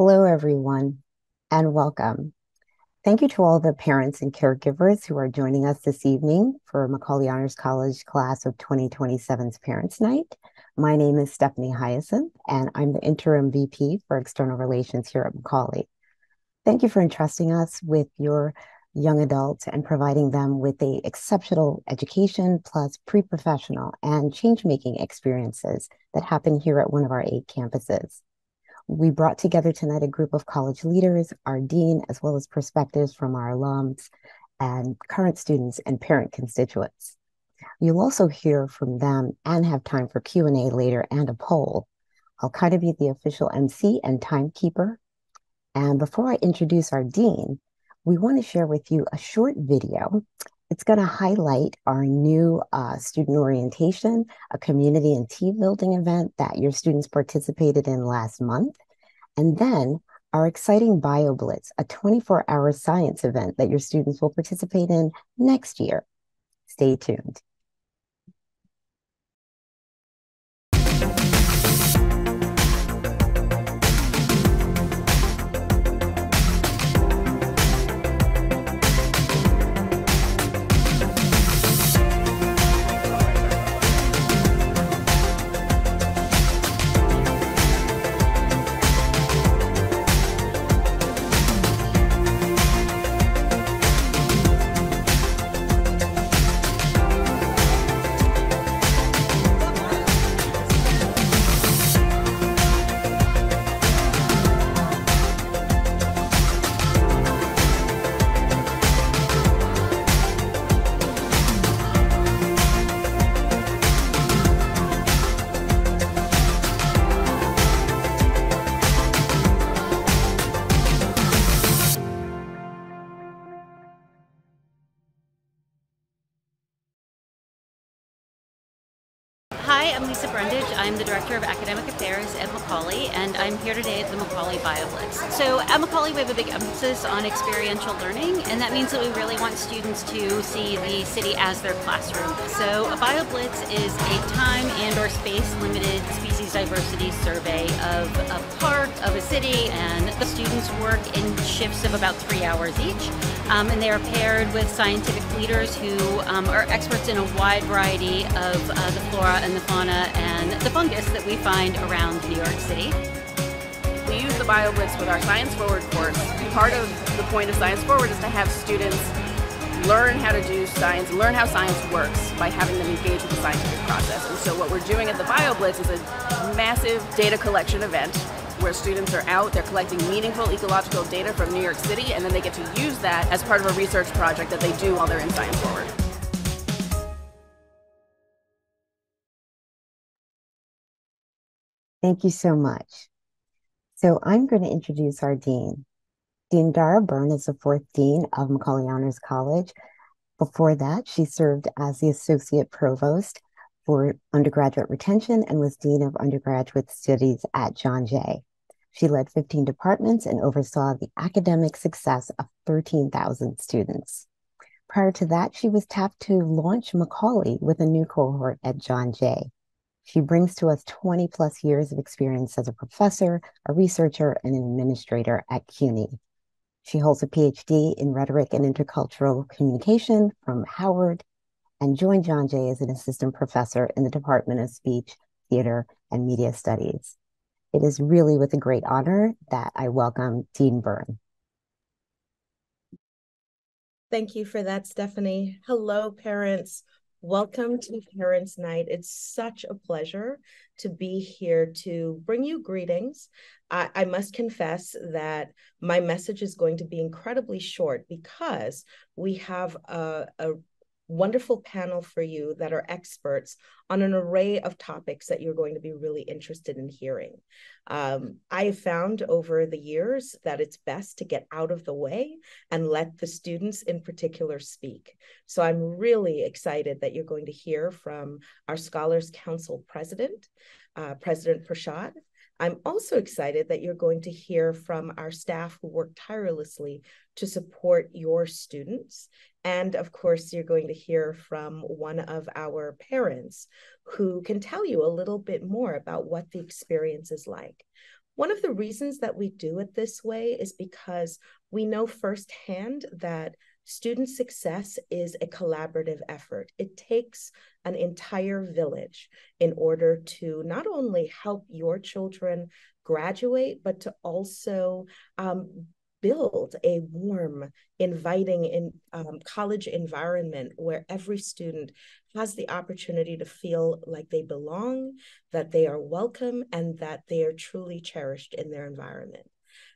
Hello, everyone, and welcome. Thank you to all the parents and caregivers who are joining us this evening for Macaulay Honors College Class of 2027's Parents Night. My name is Stephanie Hyacinth, and I'm the Interim VP for External Relations here at Macaulay. Thank you for entrusting us with your young adults and providing them with a exceptional education plus pre-professional and change-making experiences that happen here at one of our eight campuses. We brought together tonight a group of college leaders, our dean, as well as perspectives from our alums and current students and parent constituents. You'll also hear from them and have time for Q&A later and a poll. I'll kind of be the official MC and timekeeper. And before I introduce our dean, we want to share with you a short video. It's going to highlight our new uh, student orientation, a community and team building event that your students participated in last month. And then our exciting BioBlitz, a 24 hour science event that your students will participate in next year. Stay tuned. Affairs at Macaulay, and I'm here today at the Macaulay BioBlitz. So at Macaulay, we have a big emphasis on experiential learning, and that means that we really want students to see the city as their classroom. So a BioBlitz is a time and or space limited species diversity survey of a part of a city, and the students work in shifts of about three hours each, um, and they are paired with scientific leaders who um, are experts in a wide variety of uh, the flora and the fauna and the fungus that we find around New York City. We use the BioBlitz with our Science Forward course. Part of the point of Science Forward is to have students learn how to do science, learn how science works by having them engage with the scientific process. And so what we're doing at the BioBlitz is a massive data collection event where students are out, they're collecting meaningful ecological data from New York City, and then they get to use that as part of a research project that they do while they're in Science Forward. Thank you so much. So I'm going to introduce our dean. Dean Dara Byrne is the fourth dean of Macaulay Honors College. Before that, she served as the associate provost for undergraduate retention and was dean of undergraduate studies at John Jay. She led 15 departments and oversaw the academic success of 13,000 students. Prior to that, she was tapped to launch Macaulay with a new cohort at John Jay. She brings to us 20 plus years of experience as a professor, a researcher, and an administrator at CUNY. She holds a PhD in rhetoric and intercultural communication from Howard and joined John Jay as an assistant professor in the Department of Speech, Theater, and Media Studies. It is really with a great honor that I welcome Dean Byrne. Thank you for that, Stephanie. Hello, parents. Welcome to Parents Night. It's such a pleasure to be here to bring you greetings. I, I, must confess that my message is going to be incredibly short because we have a, a wonderful panel for you that are experts on an array of topics that you're going to be really interested in hearing. Um, I have found over the years that it's best to get out of the way and let the students in particular speak. So I'm really excited that you're going to hear from our Scholars Council president, uh, President Prasad, I'm also excited that you're going to hear from our staff who work tirelessly to support your students. And of course, you're going to hear from one of our parents who can tell you a little bit more about what the experience is like. One of the reasons that we do it this way is because we know firsthand that student success is a collaborative effort. It takes an entire village in order to not only help your children graduate, but to also um, build a warm, inviting in um, college environment where every student has the opportunity to feel like they belong, that they are welcome, and that they are truly cherished in their environment.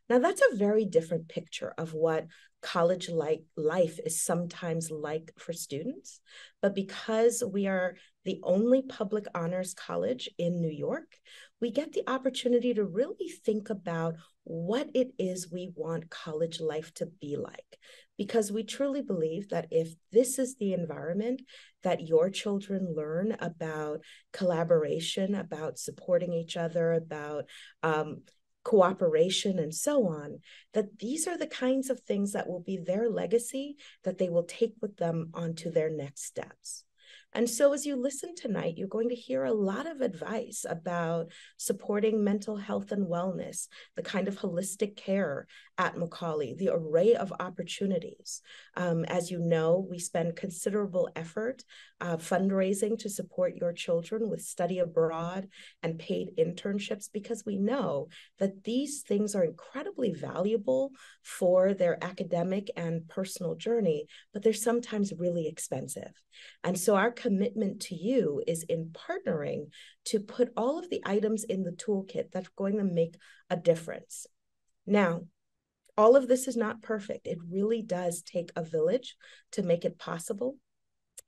Now, that's a very different picture of what college like life is sometimes like for students. But because we are the only public honors college in New York, we get the opportunity to really think about what it is we want college life to be like. Because we truly believe that if this is the environment that your children learn about collaboration, about supporting each other, about um, cooperation and so on that these are the kinds of things that will be their legacy that they will take with them onto their next steps. And so, as you listen tonight, you're going to hear a lot of advice about supporting mental health and wellness, the kind of holistic care at Macaulay, the array of opportunities. Um, as you know, we spend considerable effort uh, fundraising to support your children with study abroad and paid internships because we know that these things are incredibly valuable for their academic and personal journey, but they're sometimes really expensive. And so, our commitment to you is in partnering to put all of the items in the toolkit that's going to make a difference. Now, all of this is not perfect. It really does take a village to make it possible.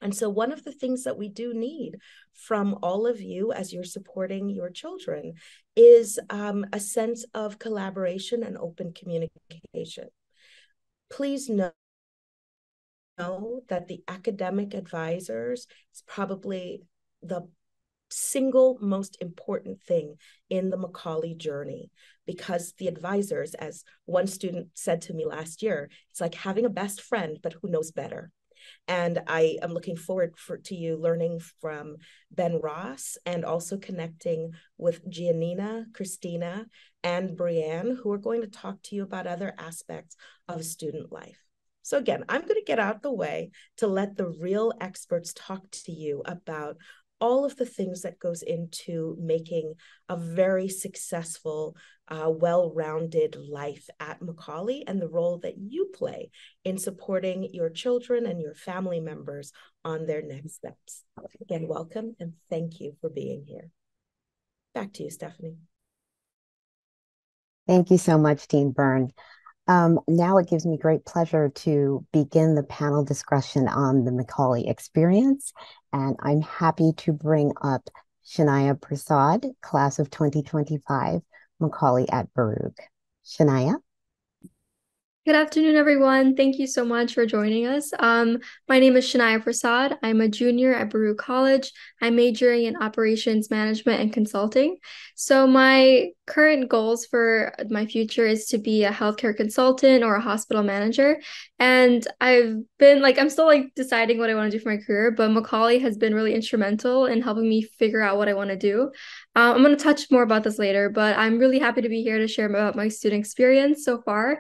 And so, one of the things that we do need from all of you as you're supporting your children is um, a sense of collaboration and open communication. Please know know that the academic advisors is probably the single most important thing in the Macaulay journey because the advisors, as one student said to me last year, it's like having a best friend, but who knows better. And I am looking forward for, to you learning from Ben Ross and also connecting with Giannina, Christina, and Brianne, who are going to talk to you about other aspects of student life. So, again, I'm going to get out the way to let the real experts talk to you about all of the things that goes into making a very successful uh, well-rounded life at macaulay and the role that you play in supporting your children and your family members on their next steps. Again welcome and thank you for being here. Back to you stephanie. Thank you so much dean byrne um, now it gives me great pleasure to begin the panel discussion on the Macaulay experience. And I'm happy to bring up Shania Prasad, class of 2025, Macaulay at Baruch. Shania? Good afternoon, everyone. Thank you so much for joining us. Um, my name is Shania Prasad. I'm a junior at Baruch College. I'm majoring in operations management and consulting. So, my current goals for my future is to be a healthcare consultant or a hospital manager. And I've been like, I'm still like deciding what I want to do for my career, but Macaulay has been really instrumental in helping me figure out what I want to do. Uh, I'm going to touch more about this later, but I'm really happy to be here to share about my student experience so far.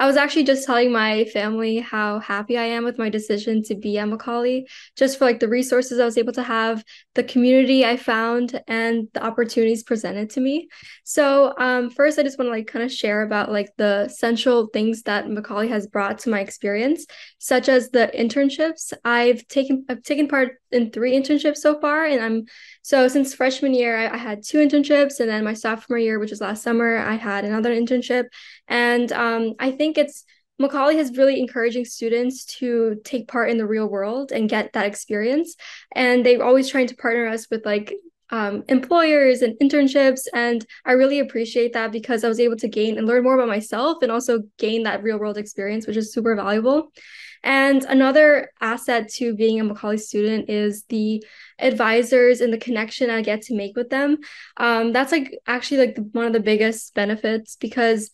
I was actually just telling my family how happy I am with my decision to be at Macaulay, just for like the resources I was able to have, the community I found, and the opportunities presented to me. So, um, first, I just want to like kind of share about like the central things that Macaulay has brought to my experience, such as the internships. I've taken I've taken part in three internships so far, and I'm so since freshman year I, I had two internships, and then my sophomore year, which was last summer, I had another internship, and um, I think it's Macaulay has really encouraging students to take part in the real world and get that experience. And they're always trying to partner us with like um, employers and internships. And I really appreciate that because I was able to gain and learn more about myself and also gain that real world experience, which is super valuable. And another asset to being a Macaulay student is the advisors and the connection I get to make with them. Um, that's like actually like one of the biggest benefits because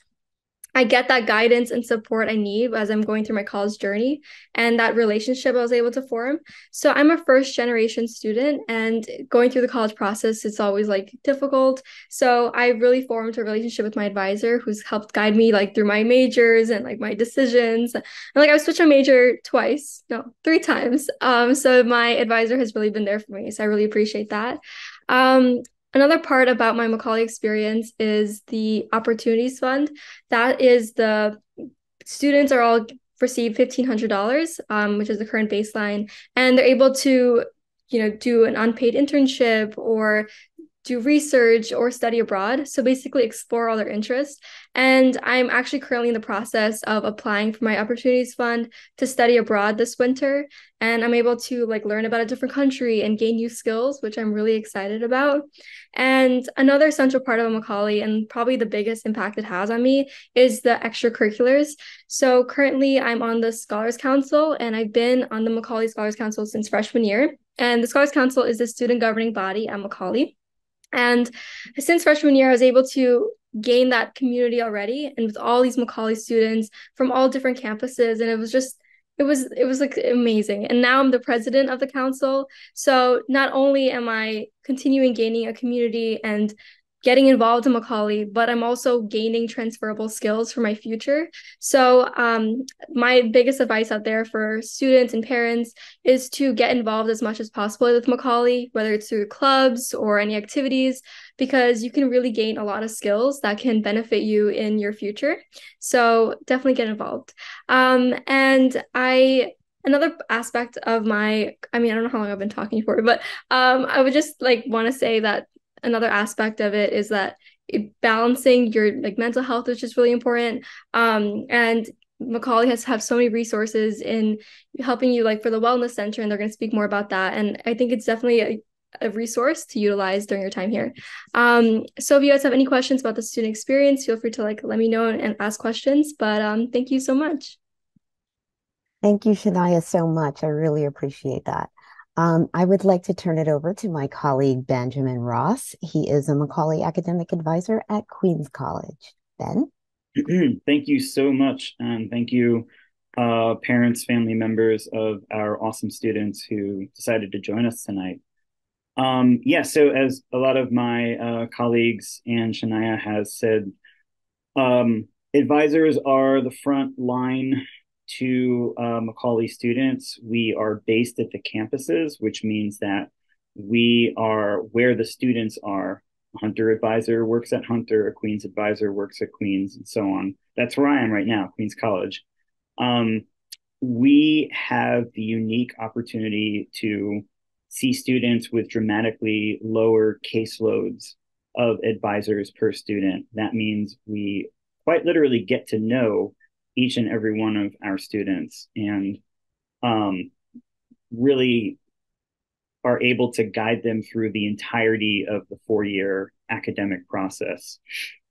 I get that guidance and support I need as I'm going through my college journey and that relationship I was able to form. So I'm a first generation student and going through the college process, it's always like difficult. So I really formed a relationship with my advisor who's helped guide me like through my majors and like my decisions. And like I switched a major twice, no, three times. Um, so my advisor has really been there for me. So I really appreciate that. Um, Another part about my Macaulay experience is the Opportunities Fund. That is the students are all receive $1,500, um, which is the current baseline, and they're able to, you know, do an unpaid internship or do research or study abroad. So basically explore all their interests. And I'm actually currently in the process of applying for my opportunities fund to study abroad this winter. And I'm able to like learn about a different country and gain new skills, which I'm really excited about. And another essential part of Macaulay and probably the biggest impact it has on me is the extracurriculars. So currently I'm on the Scholars Council and I've been on the Macaulay Scholars Council since freshman year. And the Scholars Council is the student governing body at Macaulay. And since freshman year, I was able to gain that community already and with all these Macaulay students from all different campuses. And it was just, it was, it was like amazing. And now I'm the president of the council. So not only am I continuing gaining a community and getting involved in Macaulay, but I'm also gaining transferable skills for my future. So, um, my biggest advice out there for students and parents is to get involved as much as possible with Macaulay, whether it's through clubs or any activities, because you can really gain a lot of skills that can benefit you in your future. So, definitely get involved. Um, and I another aspect of my i mean i don't know how long i've been talking for but um i would just like want to say that another aspect of it is that balancing your like mental health which is really important. Um and macaulay has have so many resources in helping you like for the wellness center and they're going to speak more about that. And i think it's definitely a, a resource to utilize during your time here. Um so if you guys have any questions about the student experience feel free to like let me know and ask questions. But um thank you so much. Thank you shania so much. I really appreciate that um, I would like to turn it over to my colleague, Benjamin Ross. He is a Macaulay Academic Advisor at Queens College. Ben? thank you so much. And thank you, uh, parents, family members of our awesome students who decided to join us tonight. Um, yeah, so as a lot of my uh, colleagues and Shania has said, um, advisors are the front line to uh, Macaulay students, we are based at the campuses, which means that we are where the students are. Hunter advisor works at Hunter, a Queens advisor works at Queens, and so on. That's where I am right now, Queens College. Um, we have the unique opportunity to see students with dramatically lower caseloads of advisors per student. That means we quite literally get to know each and every one of our students and um, really are able to guide them through the entirety of the four year academic process.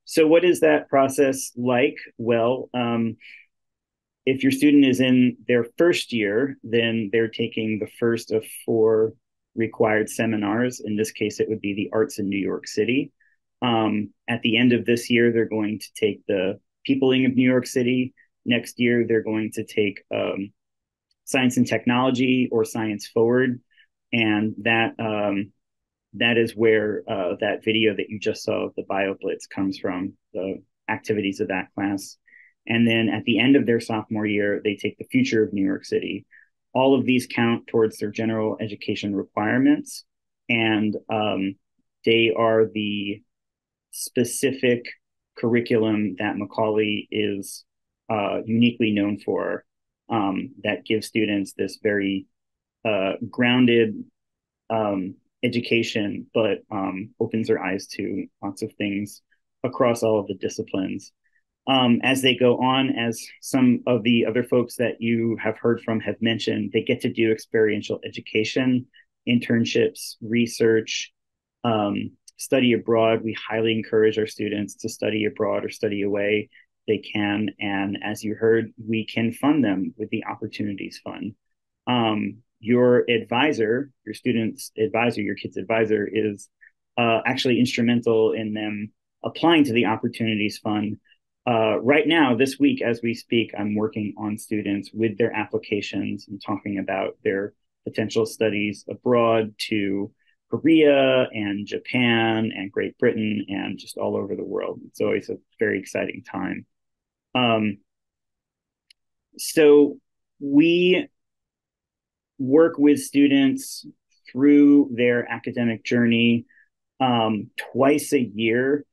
So, what is that process like? Well, um, if your student is in their first year, then they're taking the first of four required seminars. In this case, it would be the Arts in New York City. Um, at the end of this year, they're going to take the Peopling of New York City, Next year, they're going to take um, science and technology or science forward, and that um, that is where uh, that video that you just saw of the BioBlitz comes from. The activities of that class, and then at the end of their sophomore year, they take the future of New York City. All of these count towards their general education requirements, and um, they are the specific curriculum that Macaulay is uh, uniquely known for um, that gives students this very uh, grounded um, education, but um, opens their eyes to lots of things across all of the disciplines. Um, as they go on, as some of the other folks that you have heard from have mentioned, they get to do experiential education, internships, research, um, study abroad. We highly encourage our students to study abroad or study away they can. And as you heard, we can fund them with the Opportunities Fund. Um, your advisor, your student's advisor, your kid's advisor is uh, actually instrumental in them applying to the Opportunities Fund uh, right now, this week, as we speak, I'm working on students with their applications and talking about their potential studies abroad to Korea and Japan and Great Britain and just all over the world. It's always a very exciting time. Um, so we work with students through their academic journey um, twice a year.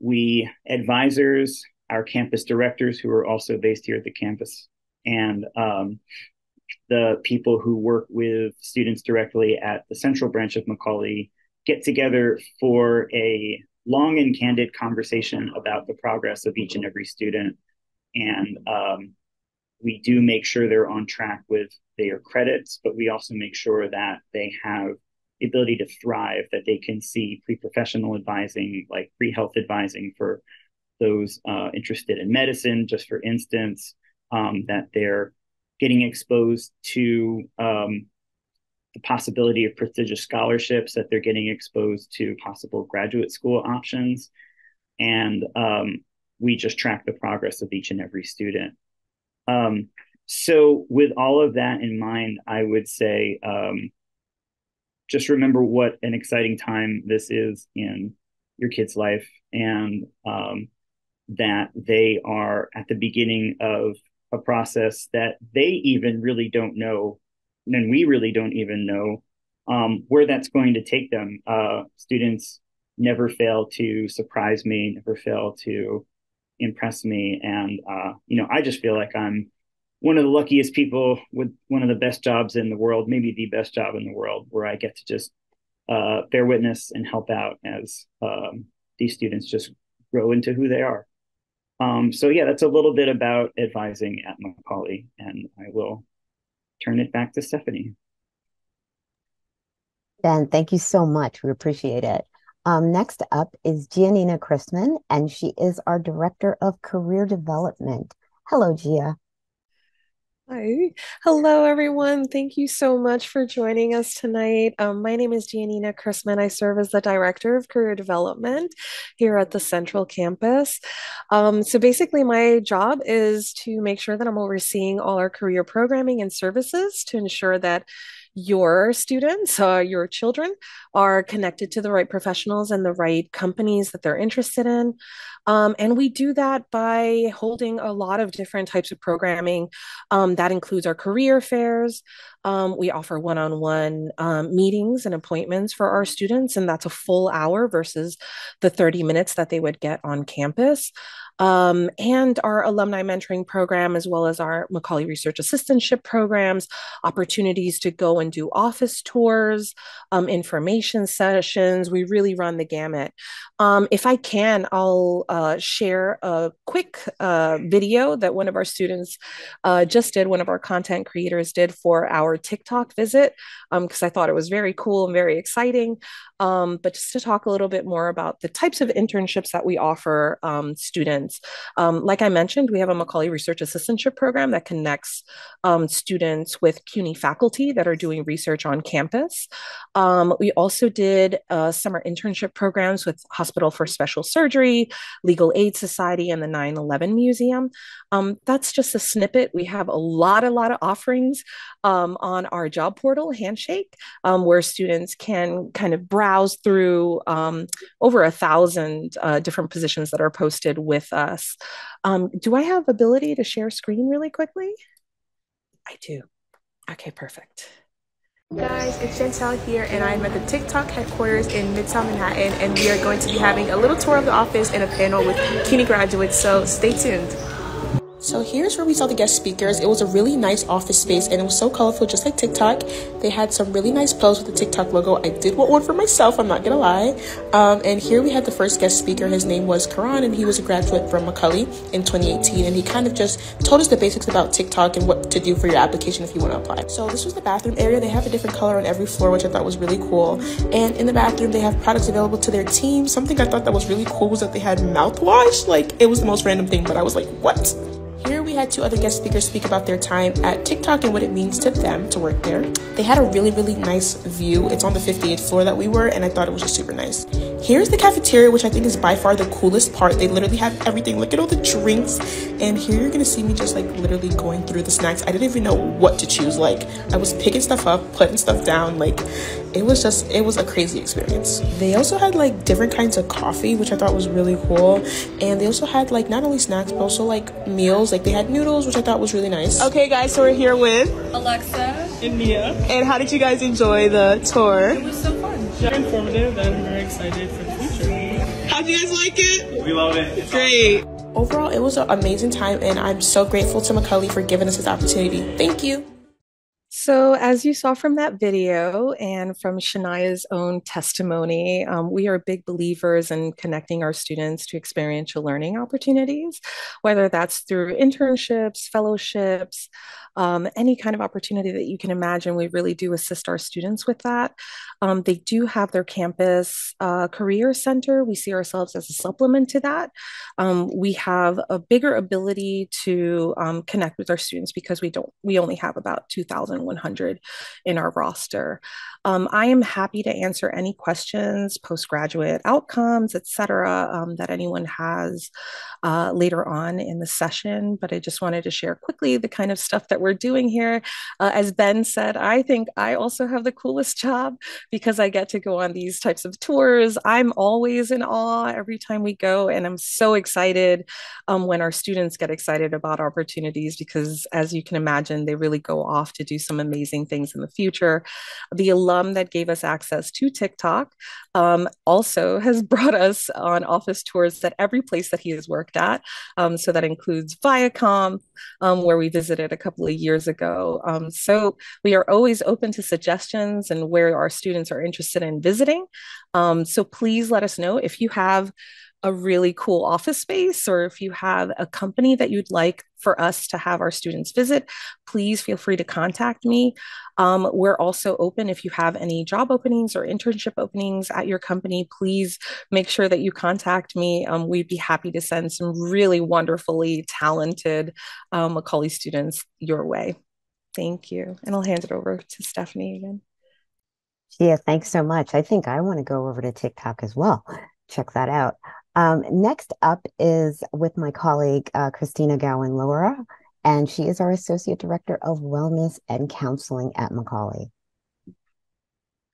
We advisors, our campus directors, who are also based here at the campus, and um, the people who work with students directly at the central branch of Macaulay get together for a long and candid conversation about the progress of each and every student. And um, we do make sure they're on track with their credits, but we also make sure that they have the ability to thrive, that they can see pre professional advising, like pre health advising for those uh, interested in medicine, just for instance, um, that they're getting exposed to um, the possibility of prestigious scholarships, that they're getting exposed to possible graduate school options. And um, we just track the progress of each and every student. Um, so, with all of that in mind, I would say um, just remember what an exciting time this is in your kid's life and um, that they are at the beginning of a process that they even really don't know, and we really don't even know um, where that's going to take them. Uh, students never fail to surprise me, never fail to impress me, and uh, you know, I just feel like I'm one of the luckiest people with one of the best jobs in the world, maybe the best job in the world, where I get to just uh, bear witness and help out as um, these students just grow into who they are. Um, so yeah, that's a little bit about advising at Macaulay, and I will turn it back to Stephanie. Ben, thank you so much. We appreciate it. Um, next up is Giannina Chrisman, and she is our Director of Career Development. Hello, Gia. Hi. Hello, everyone. Thank you so much for joining us tonight. Um, my name is Giannina Chrisman. I serve as the Director of Career Development here at the Central Campus. Um, so basically, my job is to make sure that I'm overseeing all our career programming and services to ensure that your students, uh, your children, are connected to the right professionals and the right companies that they're interested in. Um, and we do that by holding a lot of different types of programming. Um, that includes our career fairs. Um, we offer one on one meetings and appointments for our students, and that's a full hour versus the 30 minutes that they would get on campus um, and our alumni mentoring program, as well as our Macaulay Research Assistantship programs, opportunities to go and do office tours, um, information sessions. We really run the gamut. Um, if I can, I'll uh, share a quick uh, video that one of our students uh, just did, one of our content creators did for our TikTok visit, because um, I thought it was very cool and very exciting. Um, but just to talk a little bit more about the types of internships that we offer um, students. Um, like I mentioned, we have a Macaulay Research Assistantship Program that connects um, students with CUNY faculty that are doing research on campus. Um, we also did uh, summer internship programs with Hospital for Special Surgery, Legal Aid Society, and the 9 11 Museum. Um, that's just a snippet. We have a lot, a lot of offerings on our job portal, Handshake, where students can kind of browse through um, over a thousand uh, different positions that are posted with us. Um, do I have ability to share screen really quickly? I do. Okay, perfect. Guys, it's Chantel here, and I'm at the TikTok headquarters in Midtown Manhattan, and we are going to be having a little tour of the office and a panel with CUNY graduates, so stay tuned. So here's where we saw the guest speakers. It was a really nice office space and it was so colorful, just like TikTok. They had some really nice posts with the TikTok logo. I did want one for myself, I'm not gonna lie. Um, and here we had the first guest speaker. His name was Karan and he was a graduate from Macaulay in 2018. And he kind of just told us the basics about TikTok and what to do for your application if you want to apply. So this was the bathroom area. They have a different color on every floor, which I thought was really cool. And in the bathroom, they have products available to their team. Something I thought that was really cool was that they had mouthwash. Like it was the most random thing, but I was like, what? Had two other guest speakers speak about their time at TikTok and what it means to them to work there. They had a really, really nice view. It's on the 58th floor that we were, and I thought it was just super nice. Here's the cafeteria, which I think is by far the coolest part. They literally have everything. Look at all the drinks. And here you're gonna see me just like literally going through the snacks. I didn't even know what to choose. Like I was picking stuff up, putting stuff down. Like it was just, it was a crazy experience. They also had like different kinds of coffee, which I thought was really cool. And they also had like not only snacks, but also like meals. Like they had noodles, which I thought was really nice. Okay, guys, so we're here with Alexa and Mia. And how did you guys enjoy the tour? It was so fun. Very informative and very excited for the future. How do you guys like it? We love it. It's Great. Overall, it was an amazing time, and I'm so grateful to Macaulay for giving us this opportunity. Thank you. So, as you saw from that video and from Shania's own testimony, um, we are big believers in connecting our students to experiential learning opportunities, whether that's through internships, fellowships, um, any kind of opportunity that you can imagine. We really do assist our students with that. Um, they do have their campus uh, career center. We see ourselves as a supplement to that. Um, we have a bigger ability to um, connect with our students because we don't. We only have about 2,100 in our roster. Um, I am happy to answer any questions, postgraduate outcomes, et cetera, um, that anyone has uh, later on in the session. But I just wanted to share quickly the kind of stuff that we're doing here. Uh, as Ben said, I think I also have the coolest job because I get to go on these types of tours. I'm always in awe every time we go, and I'm so excited um, when our students get excited about opportunities because, as you can imagine, they really go off to do some amazing things in the future. The alum that gave us access to TikTok um, also has brought us on office tours at every place that he has worked at. Um, so that includes Viacom, um, where we visited a couple of years ago. Um, so we are always open to suggestions and where our students are interested in visiting. Um, so please let us know if you have a really cool office space or if you have a company that you'd like for us to have our students visit, please feel free to contact me. Um, we're also open if you have any job openings or internship openings at your company, please make sure that you contact me. Um, we'd be happy to send some really wonderfully talented um, Macaulay students your way. Thank you. And I'll hand it over to Stephanie again. Yeah, thanks so much. I think I want to go over to TikTok as well. Check that out. Um, next up is with my colleague, uh, Christina Gowan Laura, and she is our Associate Director of Wellness and Counseling at Macaulay.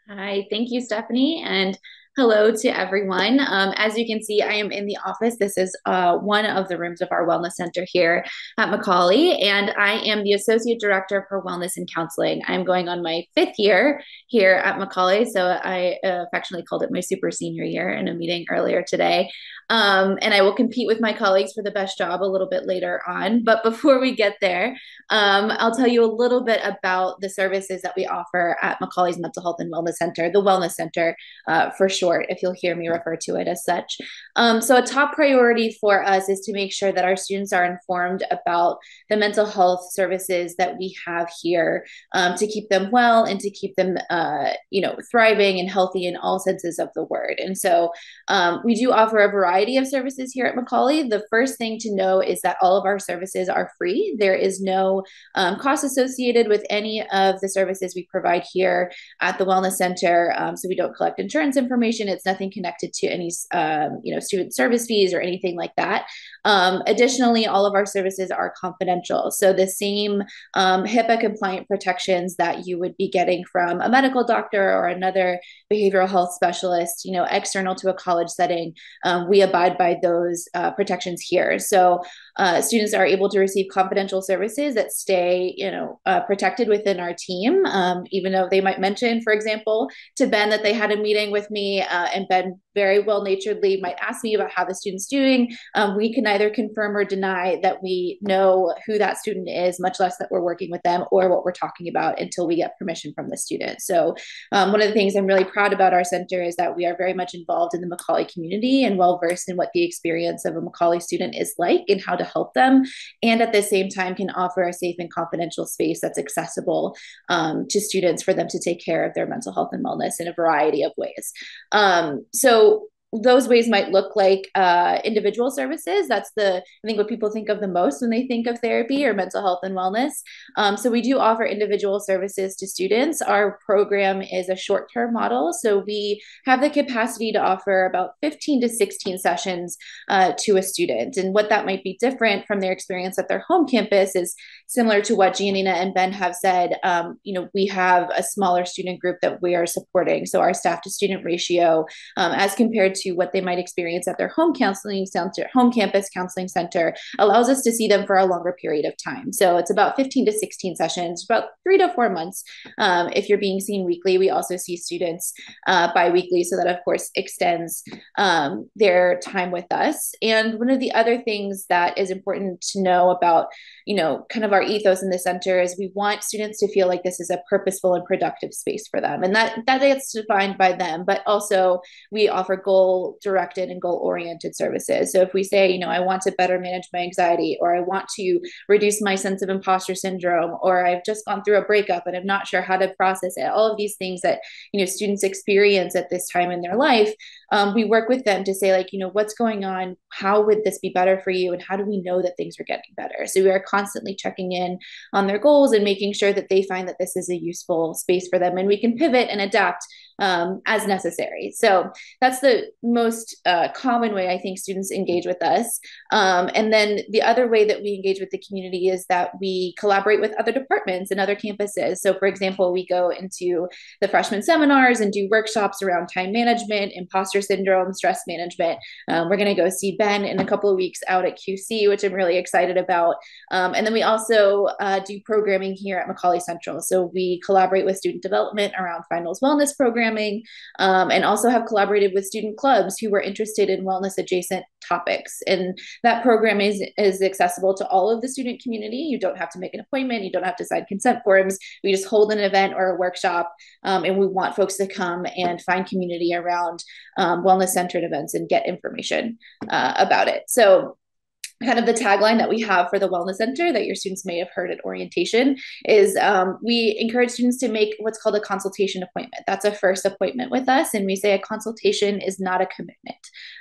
Hi, thank you, Stephanie. And Hello to everyone. Um, as you can see, I am in the office. This is uh, one of the rooms of our Wellness Center here at Macaulay, and I am the Associate Director for Wellness and Counseling. I'm going on my fifth year here at Macaulay, so I affectionately called it my super senior year in a meeting earlier today. Um, and I will compete with my colleagues for the best job a little bit later on. But before we get there, um, I'll tell you a little bit about the services that we offer at Macaulay's Mental Health and Wellness Center, the Wellness Center uh, for short, if you'll hear me refer to it as such. Um, so, a top priority for us is to make sure that our students are informed about the mental health services that we have here um, to keep them well and to keep them, uh, you know, thriving and healthy in all senses of the word. And so, um, we do offer a variety of services here at Macaulay. The first thing to know is that all of our services are free. There is no um, cost associated with any of the services we provide here at the Wellness Center. Um, so we don't collect insurance information. It's nothing connected to any, um, you know, student service fees or anything like that. Um, additionally, all of our services are confidential. So the same um, HIPAA compliant protections that you would be getting from a medical doctor or another behavioral health specialist, you know, external to a college setting, um, we abide by those uh, protections here. So uh, students are able to receive confidential services that stay, you know, uh, protected within our team. Um, even though they might mention, for example, to Ben that they had a meeting with me, uh, and Ben very well naturedly might ask me about how the student's doing. Um, we can neither confirm or deny that we know who that student is, much less that we're working with them or what we're talking about until we get permission from the student. So, um, one of the things I'm really proud about our center is that we are very much involved in the Macaulay community and well versed in what the experience of a Macaulay student is like and how to help them, and at the same time can offer a safe and confidential space that's accessible um, to students for them to take care of their mental health and wellness in a variety of ways. Um, so those ways might look like uh, individual services. That's the, I think, what people think of the most when they think of therapy or mental health and wellness. Um, so we do offer individual services to students. Our program is a short term model. So we have the capacity to offer about 15 to 16 sessions uh, to a student. And what that might be different from their experience at their home campus is similar to what Giannina and Ben have said. Um, you know, we have a smaller student group that we are supporting. So our staff to student ratio, um, as compared to what they might experience at their home counseling center, home campus counseling center, allows us to see them for a longer period of time. So it's about 15 to 16 sessions, about three to four months. Um, if you're being seen weekly, we also see students uh, biweekly. So that, of course, extends um, their time with us. And one of the other things that is important to know about, you know, kind of our ethos in the center is we want students to feel like this is a purposeful and productive space for them. And that, that gets defined by them, but also we offer goal directed and goal oriented services. So if we say, you know, I want to better manage my anxiety, or I want to reduce my sense of imposter syndrome, or I've just gone through a breakup and I'm not sure how to process it, all of these things that, you know, students experience at this time in their life, um, we work with them to say, like, you know, what's going on? How would this be better for you? And how do we know that things are getting better? So we are constantly checking in on their goals and making sure that they find that this is a useful space for them and we can pivot and adapt um, as necessary. So that's the most uh, common way I think students engage with us. Um, and then the other way that we engage with the community is that we collaborate with other departments and other campuses. So, for example, we go into the freshman seminars and do workshops around time management, imposter syndrome, stress management. Um, we're going to go see Ben in a couple of weeks out at QC, which I'm really excited about. Um, and then we also uh, do programming here at Macaulay Central. So we collaborate with student development around finals wellness programs programming, um, and also have collaborated with student clubs who were interested in wellness adjacent topics. And that program is, is accessible to all of the student community. You don't have to make an appointment, you don't have to sign consent forms. We just hold an event or a workshop, um, and we want folks to come and find community around um, wellness centered events and get information uh, about it. So kind of the tagline that we have for the wellness center that your students may have heard at orientation is um, we encourage students to make what's called a consultation appointment. That's a first appointment with us and we say a consultation is not a commitment.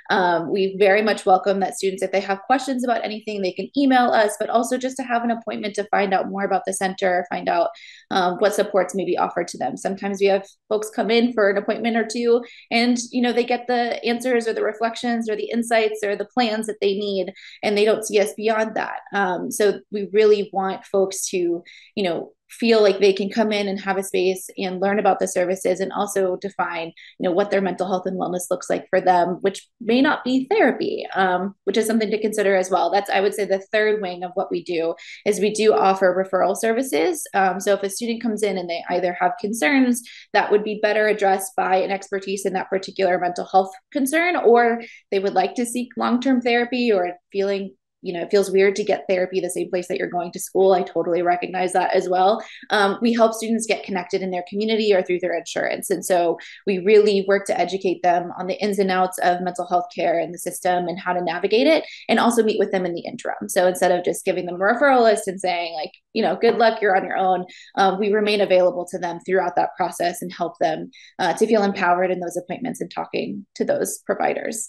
Um, we very much welcome that students if they have questions about anything they can email us but also just to have an appointment to find out more about the center find out um, what supports may be offered to them. Sometimes we have folks come in for an appointment or two and you know they get the answers or the reflections or the insights or the plans that they need and they don't see us beyond that. Um, so we really want folks to, you know, feel like they can come in and have a space and learn about the services and also define you know what their mental health and wellness looks like for them which may not be therapy um, which is something to consider as well that's i would say the third wing of what we do is we do offer referral services um, so if a student comes in and they either have concerns that would be better addressed by an expertise in that particular mental health concern or they would like to seek long-term therapy or feeling you know, it feels weird to get therapy the same place that you're going to school. I totally recognize that as well. Um, we help students get connected in their community or through their insurance. And so we really work to educate them on the ins and outs of mental health care and the system and how to navigate it, and also meet with them in the interim. So instead of just giving them a referral list and saying, like, you know, good luck, you're on your own, um, we remain available to them throughout that process and help them uh, to feel empowered in those appointments and talking to those providers.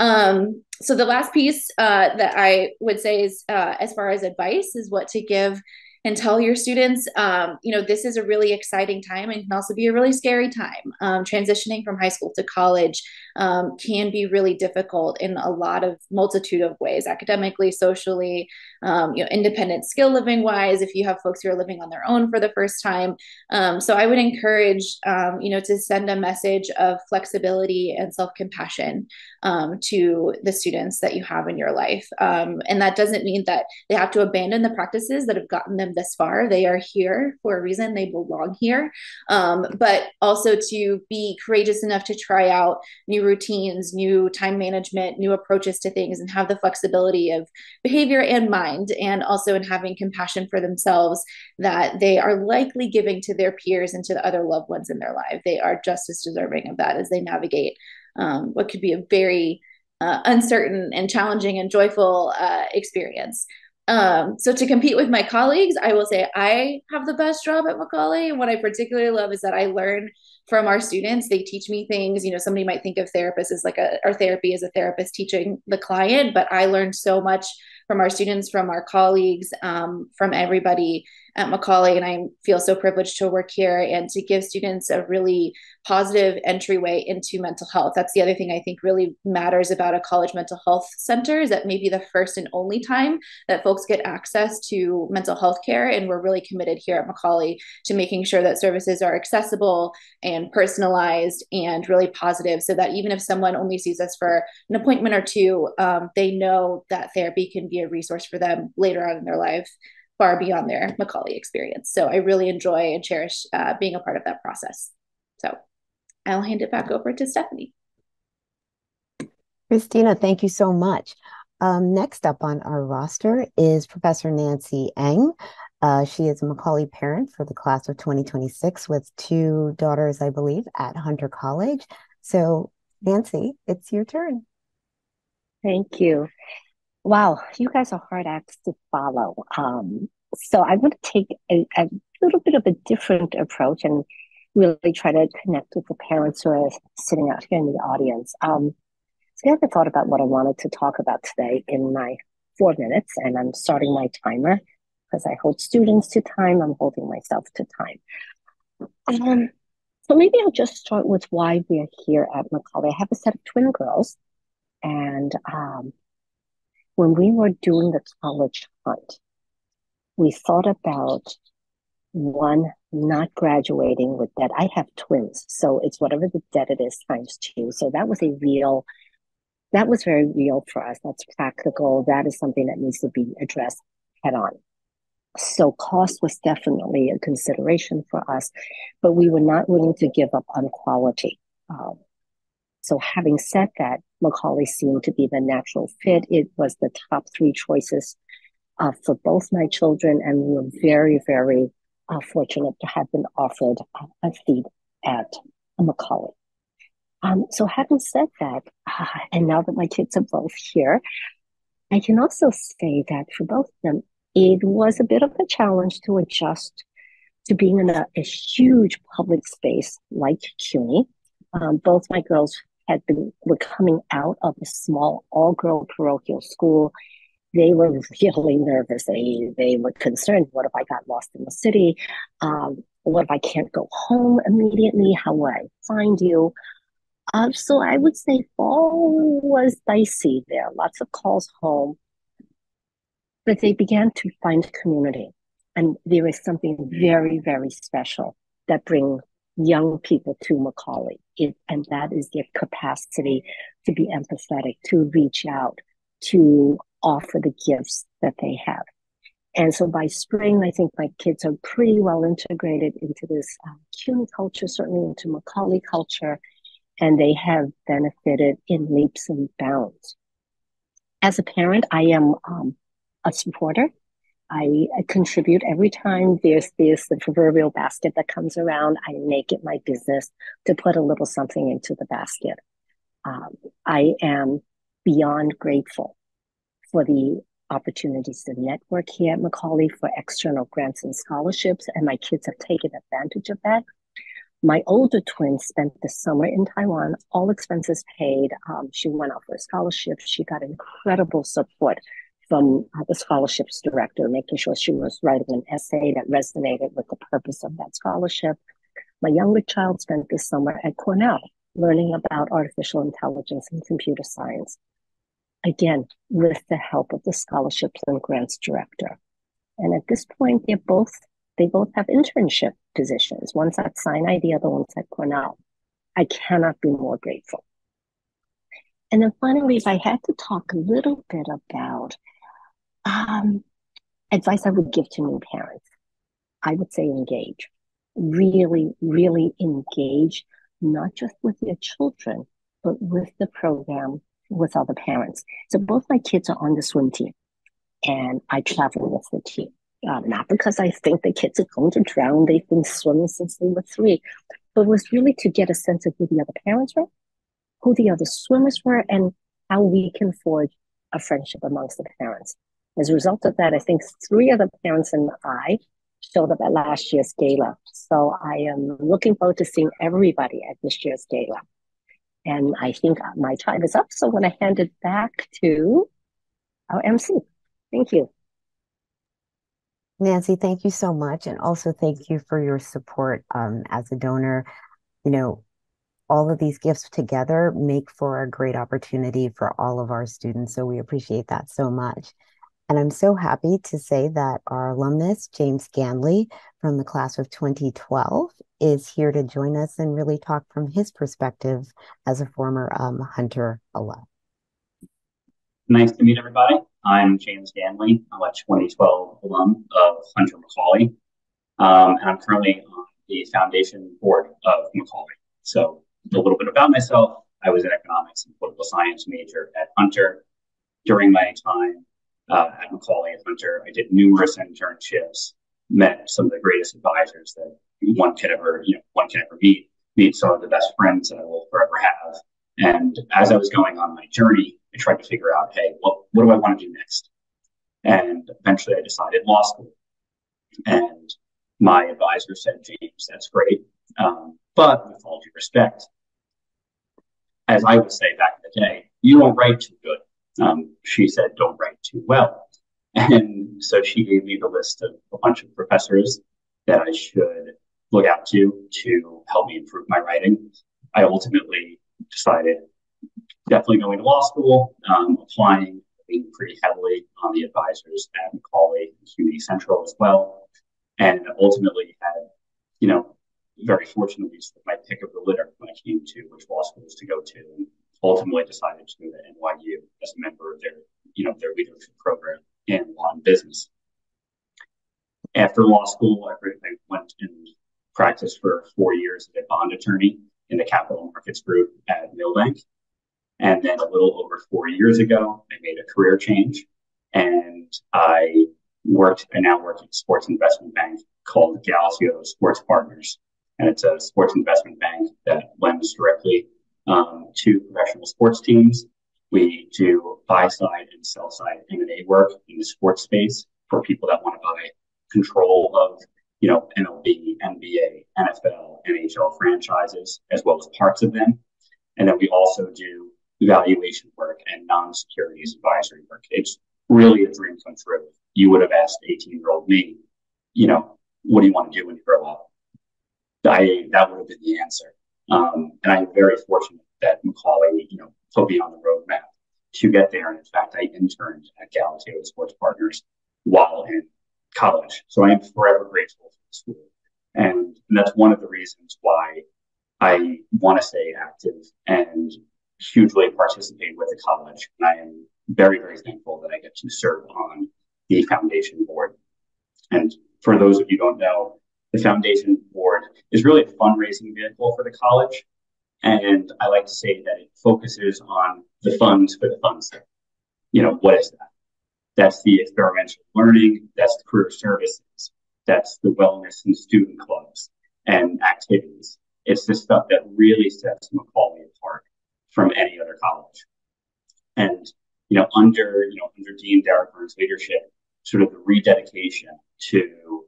Um, so the last piece uh, that I would say is, uh, as far as advice, is what to give and tell your students, um, you know, this is a really exciting time and can also be a really scary time. Um, transitioning from high school to college um, can be really difficult in a lot of multitude of ways, academically, socially, um, you know, independent skill living wise. If you have folks who are living on their own for the first time, um, so I would encourage, um, you know, to send a message of flexibility and self compassion to the students that you have in your life, and that doesn't mean that they have to abandon the practices that have gotten them this far. They are here for a reason, they belong here. Um, but also to be courageous enough to try out new routines, new time management, new approaches to things, and have the flexibility of behavior and mind, and also in having compassion for themselves that they are likely giving to their peers and to the other loved ones in their life. They are just as deserving of that as they navigate um, what could be a very uh, uncertain and challenging and joyful uh, experience. Um, so to compete with my colleagues, I will say I have the best job at Macaulay. And what I particularly love is that I learn from our students. They teach me things. You know, somebody might think of therapists as like a, or therapy as a therapist teaching the client, but I learned so much from our students, from our colleagues, um, from everybody at Macaulay. And I feel so privileged to work here and to give students a really positive entryway into mental health. That's the other thing I think really matters about a college mental health center is that maybe the first and only time that folks get access to mental health care. And we're really committed here at Macaulay to making sure that services are accessible and personalized and really positive so that even if someone only sees us for an appointment or two, um, they know that therapy can be a resource for them later on in their life far beyond their Macaulay experience. So I really enjoy and cherish uh, being a part of that process. So I'll hand it back over to Stephanie. Christina, thank you so much. Um, next up on our roster is Professor Nancy Eng. Uh, she is a Macaulay parent for the class of 2026 with two daughters, I believe, at Hunter College. So, Nancy, it's your turn. Thank you. Wow, you guys are hard acts to follow. Um, so I want to take a, a, little bit of a different approach and really try to connect with the parents who are sitting out here in the audience. Um, so I haven't thought about what I wanted to talk about today in my four minutes, and I'm starting my timer because I hold students to time. I'm holding myself to time. Um, so maybe I'll just start with why we're here at Macaulay. I have a set of twin girls, and um, when we were doing the college hunt, we thought about one not graduating with debt. I have twins, so it's whatever the debt it is times two. So that was a real, that was very real for us. That's practical. That is something that needs to be addressed head on. So cost was definitely a consideration for us, but we were not willing to give up on quality. Um, so having said that, Macaulay seemed to be the natural fit. It was the top three choices uh, for both my children, and we were very, very uh, fortunate to have been offered a seat at Macaulay. Um, so having said that, uh, and now that my kids are both here, I can also say that for both of them, it was a bit of a challenge to adjust to being in a, a huge public space like CUNY. Um, both my girls had been were coming out of a small all-girl parochial school. They were really nervous. They they were concerned. What if I got lost in the city? Um, what if I can't go home immediately? How will I find you? Uh, so I would say fall was dicey there. Lots of calls home, but they began to find community, and there is something very very special that brings young people to Macaulay. It, and that is their capacity to be empathetic, to reach out, to offer the gifts that they have. And so by spring, I think my kids are pretty well integrated into this uh, CUNY culture, certainly into Macaulay culture, and they have benefited in leaps and bounds. As a parent, I am um, a supporter I, contribute every time there's this the proverbial basket that comes around. I make it my business to put a little something into the basket. Um, I am beyond grateful for the opportunities to network here at Macaulay for external grants and scholarships, and my kids have taken advantage of that. My older twin spent the summer in Taiwan, all expenses paid. Um, she went out for a scholarship. She got incredible support from uh, the scholarships director, making sure she was writing an essay that resonated with the purpose of that scholarship. My younger child spent this summer at Cornell learning about artificial intelligence and computer science. Again, with the help of the scholarships and grants director. And at this point, they're both they both have internship positions. One's at Sinai, the other one's at Cornell. I cannot be more grateful. And then finally, if I had to talk a little bit about um, advice I would give to new parents, I would say engage. Really, really engage, not just with your children, but with the program, with other parents. So both my kids are on the swim team, and I travel with the team. Uh, not because I think the kids are going to drown. They've been swimming since they were three, but it was really to get a sense of who the other parents were, who the other swimmers were, and how we can forge a friendship amongst the parents. As a result of that, I think three of the parents and I showed up at last year's gala. So I am looking forward to seeing everybody at this year's gala. And I think my time is up, so I'm going to hand it back to our MC. Thank you. Nancy, thank you so much. And also thank you for your support um, as a donor. You know, all of these gifts together make for a great opportunity for all of our students. So we appreciate that so much. And I'm so happy to say that our alumnus, James Ganley, from the class of 2012, is here to join us and really talk from his perspective as a former um, Hunter alum. Nice to meet everybody. I'm James Ganley. I'm a 2012 alum of Hunter Macaulay, um, and I'm currently on the foundation board of Macaulay. So, a little bit about myself. I was an economics and political science major at Hunter. During my time uh, at Macaulay at Hunter, I did numerous internships, met some of the greatest advisors that one can ever, you know, one can ever meet, meet some of the best friends that I will forever have. And as I was going on my journey, I tried to figure out, hey, what, what do I want to do next? And eventually I decided law school. And my advisor said, James, that's great. Um, but with all due respect, as I would say back in the day, you don't write too good. Um, she said, don't write too well. And so she gave me the list of a bunch of professors that I should look out to to help me improve my writing. I ultimately decided definitely going to law school, um, applying pretty heavily on the advisors at Macaulay and CUNY Central as well, and ultimately had, you know, very fortunately my pick of the litter when it came to which law schools to go to, ultimately decided to go to NYU as a member of their, you know, their leadership program in law and business. After law school, I went and practiced for four years as a bond attorney in the capital markets group at Milbank. and then a little over four years ago, I made a career change and I worked, I now work at a sports investment bank called Galatioto Sports Partners. And it's a sports investment bank that lends directly um, to professional sports teams. We do buy side and sell side M&A work in the sports space for people that want to buy control of, you know, MLB, NBA, NFL, NHL franchises, as well as parts of them. And then we also do evaluation work and non-securities advisory work. It's really a dream come true. You would have asked 18 year old me, you know, what do you want to do when you grow up? I, that would have been the answer. Um, and I'm very fortunate that Macaulay, you know, put me on the roadmap to get there. And in fact, I interned at Galatioto Sports Partners while in college. So I am forever grateful for the school. And, and that's one of the reasons why I want to stay active and hugely participate with the college. And I am very, very thankful that I get to serve on the foundation board. And for those of you who don't know, the foundation board is really a fundraising vehicle for the college. And I like to say that it focuses on the funds for the funds. You know, what is that? That's the experiential learning, that's the career services, that's the wellness and student clubs and activities. It's the stuff that really sets Macaulay apart from any other college. And, you know, under, you know, under Dean Dara Byrne's leadership, sort of the rededication to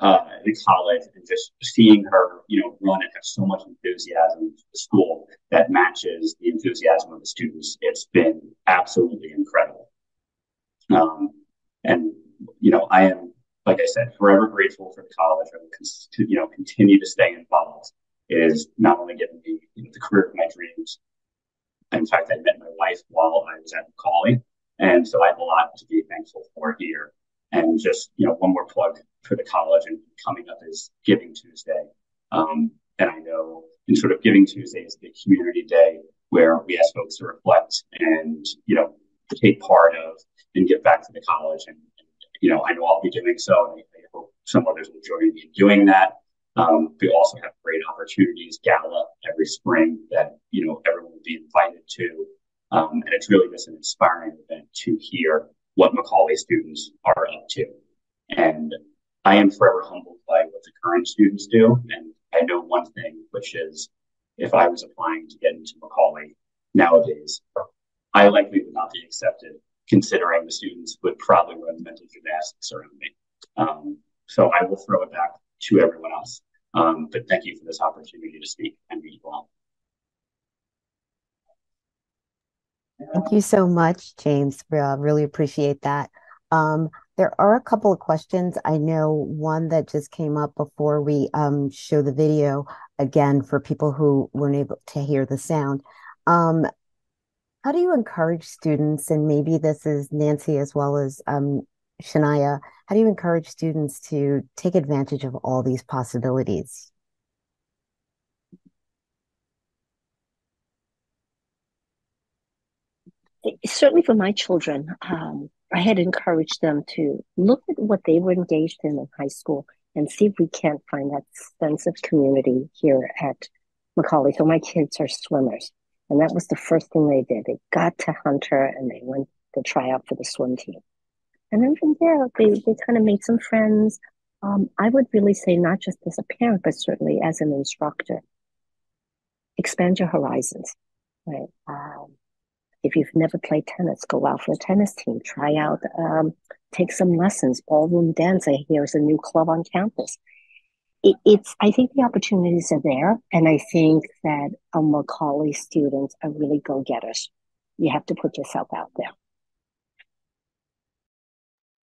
uh, the college and just seeing her, you know, run and have so much enthusiasm for the school that matches the enthusiasm of the students. It's been absolutely incredible. Um, and, you know, I am, like I said, forever grateful for the college. I will, you know, continue to stay involved. It is not only giving me you know, the career of my dreams, in fact, I met my wife while I was at Macaulay. And so I have a lot to be thankful for here. And just, you know, one more plug for the college and coming up is Giving Tuesday. Um, and I know in sort of Giving Tuesday is big community day where we ask folks to reflect and, you know, take part of and give back to the college. And, and you know, I know I'll be doing so. And I hope some others will join me in doing that. Um, we also have great opportunities, gala every spring that, you know, everyone will be invited to. Um, and it's really just an inspiring event to hear what Macaulay students are up to. And I am forever humbled by what the current students do. And I know one thing, which is if I was applying to get into Macaulay nowadays, I likely would not be accepted, considering the students would probably run mental gymnastics around me. Um, So I will throw it back to everyone else. Um, but thank you for this opportunity to speak and you all. Thank you so much, James. Really appreciate that. Um, there are a couple of questions. I know one that just came up before we um, show the video again for people who weren't able to hear the sound. Um, how do you encourage students, and maybe this is Nancy as well as um, Shania, how do you encourage students to take advantage of all these possibilities? certainly for my children, um, I had encouraged them to look at what they were engaged in in high school and see if we can't find that sense of community here at Macaulay. So my kids are swimmers, and that was the first thing they did. They got to Hunter and they went to try out for the swim team. And then from there, they, they kind of made some friends. Um, I would really say, not just as a parent, but certainly as an instructor, expand your horizons. Right? Um, if you've never played tennis, go out for a tennis team, try out, um, take some lessons. Ballroom dance, I hear, a new club on campus. It, it's, I think the opportunities are there. And I think that a Macaulay students are really go getters. You have to put yourself out there.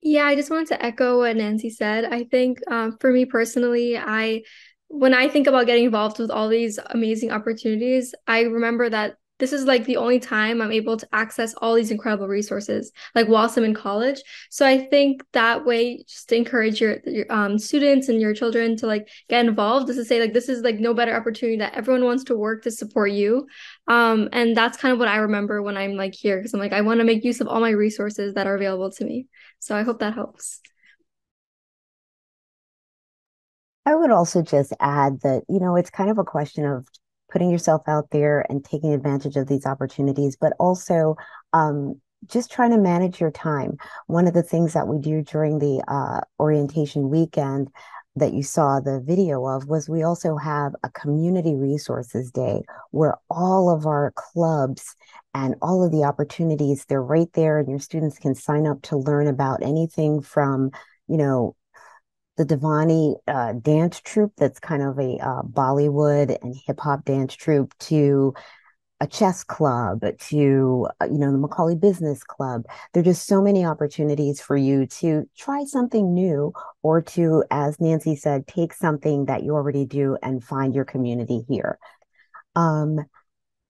Yeah, I just wanted to echo what Nancy said. I think um, for me personally, I when I think about getting involved with all these amazing opportunities, I remember that this is like the only time I'm able to access all these incredible resources, like whilst I'm in college. So I think that way, just encourage your, your um, students and your children to like get involved, is to say like this is like no better opportunity that everyone wants to work to support you. Um, and that's kind of what I remember when I'm like here because I'm like I want to make use of all my resources that are available to me. So I hope that helps. I would also just add that, you know, it's kind of a question of putting yourself out there and taking advantage of these opportunities, but also um, just trying to manage your time. One of the things that we do during the uh, orientation weekend that you saw the video of was we also have a community resources day where all of our clubs and all of the opportunities they're right there and your students can sign up to learn about anything from you know the Divani uh, dance troupe that's kind of a uh, Bollywood and hip hop dance troupe to a chess club to uh, you know the Macaulay Business Club. There are just so many opportunities for you to try something new or to, as Nancy said, take something that you already do and find your community here. Um,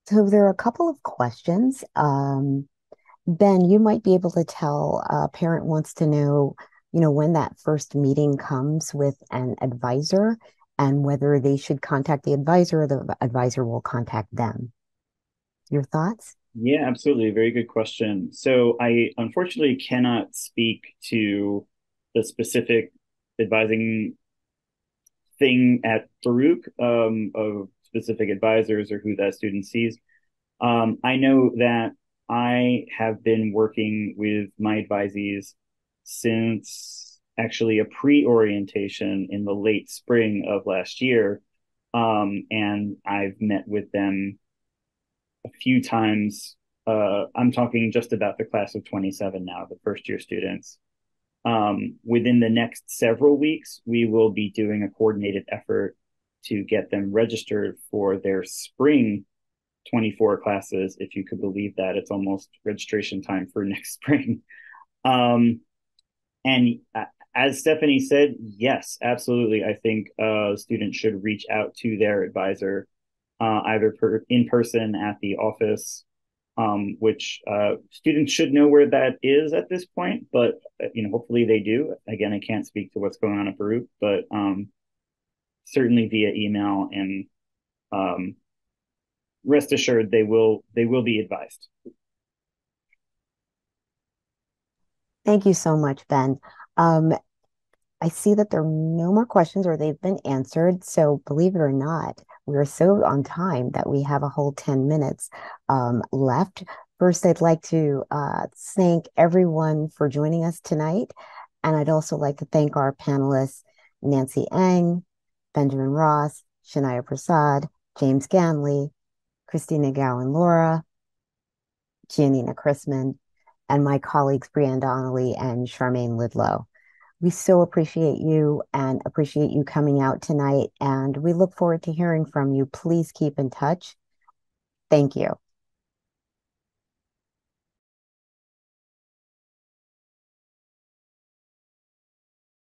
so there are a couple of questions. Um, ben, you might be able to tell a parent wants to know you know, when that first meeting comes with an advisor and whether they should contact the advisor or the advisor will contact them. Your thoughts? Yeah, absolutely. Very good question. So I unfortunately cannot speak to the specific advising thing at Baruch um, of specific advisors or who that student sees. Um, I know that I have been working with my advisees since actually a pre-orientation in the late spring of last year. Um, and I've met with them a few times. Uh, I'm talking just about the class of 27 now, the first year students. Um, within the next several weeks, we will be doing a coordinated effort to get them registered for their spring 24 classes. If you could believe that, it's almost registration time for next spring. Um, and uh, as Stephanie said, yes, absolutely. I think uh, students should reach out to their advisor, uh, either per, in person at the office, um, which uh, students should know where that is at this point. But uh, you know, hopefully they do. Again, I can't speak to what's going on at Baruch, but um, certainly via email and um, rest assured they will they will be advised. Thank you so much, Ben. Um, I see that there are no more questions or they've been answered. So believe it or not, we're so on time that we have a whole 10 minutes um, left. First, I'd like to uh, thank everyone for joining us tonight. And I'd also like to thank our panelists, Nancy Eng, Benjamin Ross, Shania Prasad, James Ganley, Christina Gowan Laura, Giannina Chrisman, and my colleagues Brianne Donnelly and Charmaine Lidlow. We so appreciate you and appreciate you coming out tonight. And we look forward to hearing from you. Please keep in touch. Thank you.